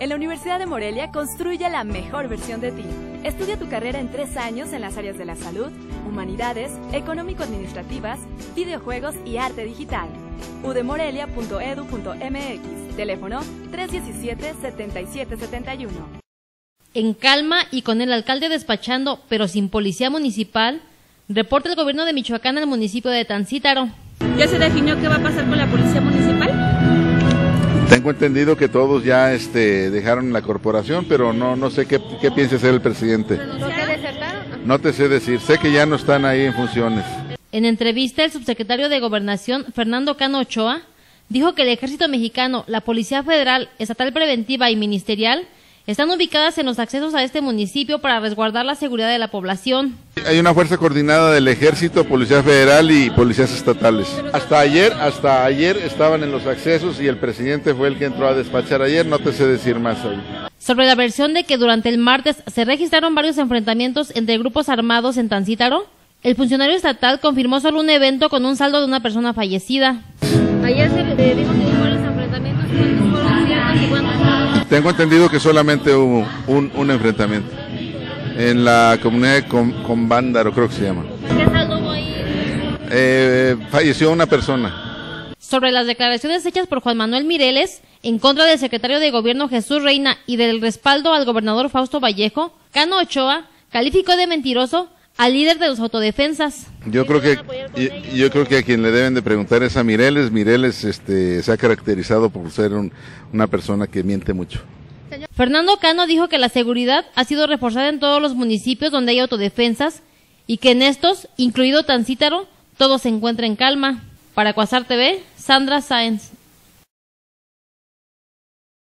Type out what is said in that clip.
En la Universidad de Morelia construye la mejor versión de ti. Estudia tu carrera en tres años en las áreas de la salud, humanidades, económico-administrativas, videojuegos y arte digital. udemorelia.edu.mx. Teléfono 317-7771. En calma y con el alcalde despachando, pero sin policía municipal, reporta el gobierno de Michoacán al municipio de Tancítaro. ¿Ya se definió qué va a pasar con la policía municipal? Tengo entendido que todos ya este, dejaron la corporación, pero no, no sé qué, qué piensa hacer el presidente. No te sé decir, sé que ya no están ahí en funciones. En entrevista, el subsecretario de Gobernación, Fernando Cano Ochoa, dijo que el ejército mexicano, la Policía Federal, Estatal Preventiva y Ministerial están ubicadas en los accesos a este municipio para resguardar la seguridad de la población. Hay una fuerza coordinada del Ejército, Policía Federal y policías estatales. Hasta ayer, hasta ayer estaban en los accesos y el presidente fue el que entró a despachar ayer, no te sé decir más hoy. Sobre la versión de que durante el martes se registraron varios enfrentamientos entre grupos armados en Tancítaro, el funcionario estatal confirmó solo un evento con un saldo de una persona fallecida. Ayer se tengo entendido que solamente hubo un, enfrentamiento en la comunidad de Combándaro, creo que se llama. ¿Qué saldo hubo ahí? Eh, falleció una persona. Sobre las declaraciones hechas por Juan Manuel Mireles en contra del secretario de Gobierno Jesús Reina y del respaldo al gobernador Fausto Vallejo, Cano Ochoa calificó de mentiroso al líder de los autodefensas. Yo creo que yo, creo que a quien le deben de preguntar es a Mireles. Mireles este, se ha caracterizado por ser una persona que miente mucho. Fernando Cano dijo que la seguridad ha sido reforzada en todos los municipios donde hay autodefensas y que en estos, incluido Tancítaro, todo se encuentra en calma. Para Cuasar TV, Sandra Sáenz.